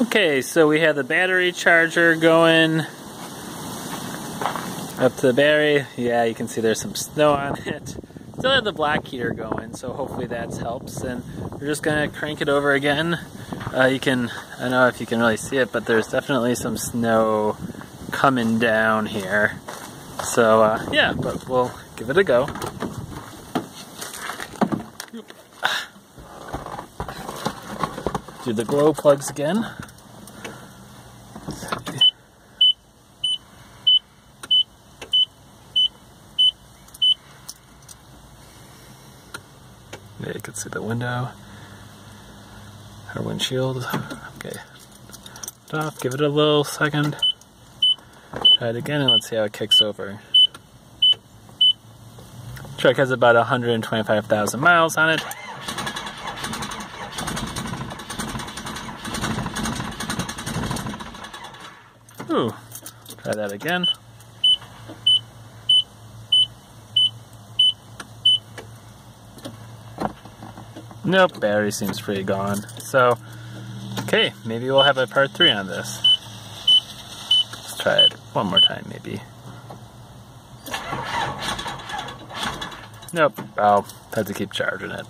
Okay, so we have the battery charger going up to the battery. Yeah, you can see there's some snow on it. Still have the black heater going, so hopefully that helps. And we're just gonna crank it over again. Uh, you can, I don't know if you can really see it, but there's definitely some snow coming down here. So uh, yeah, but we'll give it a go. Do the glow plugs again. Yeah, you can see the window, our windshield. Okay, off, give it a little second. Try it again and let's see how it kicks over. Truck has about 125,000 miles on it. Ooh, try that again. Nope, battery seems pretty gone. So, okay, maybe we'll have a part three on this. Let's try it one more time, maybe. Nope, I'll have to keep charging it.